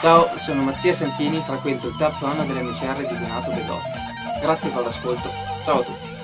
Ciao, sono Mattia Santini, frequento il terzo anno dell'MCR di Donato Bedotti. Grazie per l'ascolto, ciao a tutti.